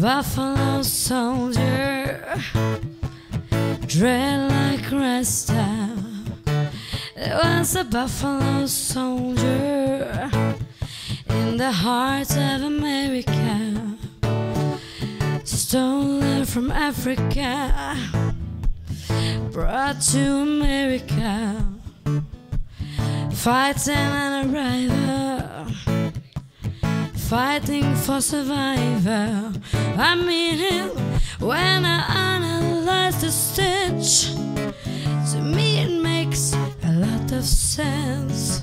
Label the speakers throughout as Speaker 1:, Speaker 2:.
Speaker 1: Buffalo soldier, dread like Rasta. There was a buffalo soldier? In the heart of America, stolen from Africa, brought to America, fighting an arrival fighting for survival. I mean it when I analyze the stitch. To me, it makes a lot of sense.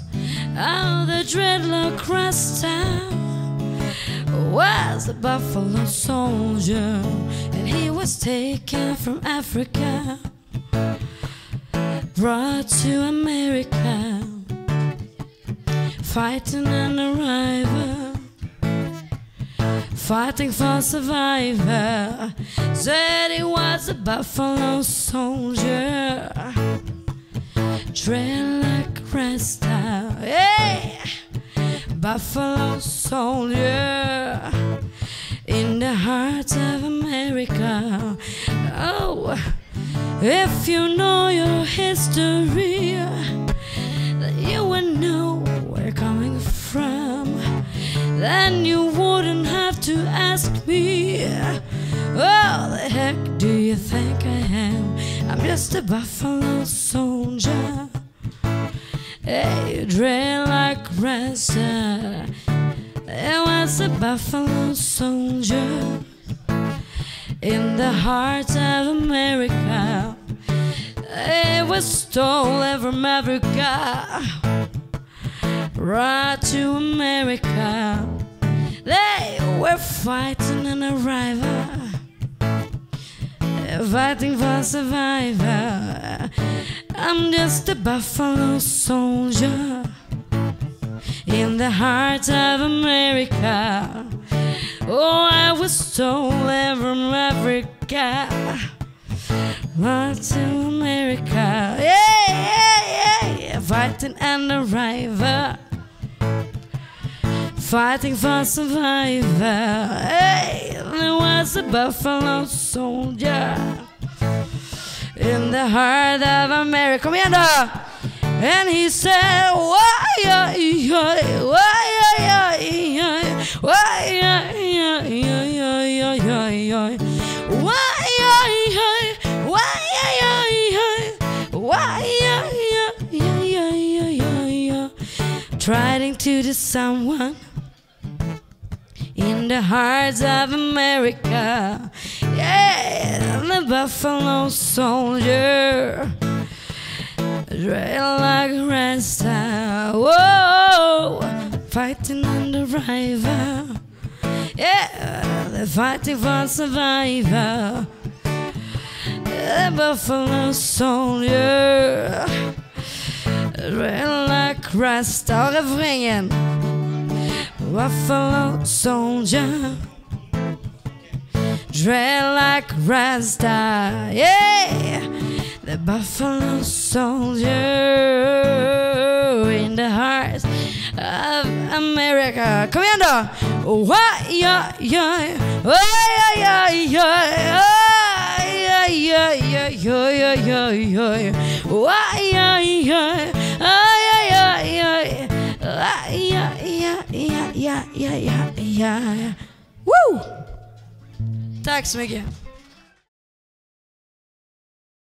Speaker 1: How the dreadlock Rasta was a buffalo soldier, and he was taken from Africa, brought to America, fighting an arrival fighting for survival. Said he was a buffalo soldier, trained like a Rasta. Hey, buffalo soldier in the heart of America. Oh, if you know your history, you will know where coming from. Then you to ask me, Oh, the heck do you think I am? I'm just a buffalo soldier. Hey, dread like Rasta. There was a buffalo soldier in the heart of America. It was stolen from Africa right to America. Were fighting an arrival, fighting for survival. I'm just a buffalo soldier in the heart of America. Oh, I was stolen from Africa, right to America. Yeah, yeah, yeah, fighting an arrival fighting for survival. Hey, there was a buffalo soldier in the heart of America. Kom igen då! And he said, why, why, why, why, why, why, why, why, Trying to do someone in the hearts of America. Yeah, the buffalo soldier, dread like Rasta. Whoa, fighting on the river. Yeah, they're fighting for survival. The buffalo soldier, dread like Rasta. Refrängen. Buffalo soldier, dread like Rasta, yeah. The buffalo soldier in the heart of America. Då! Why, yeah, yeah, why, yeah, yeah, yeah, yeah, yeah, yeah, yeah, yeah, why, yeah, yeah, yeah, ja, ja, ja, ja. Woo! Tack så mycket.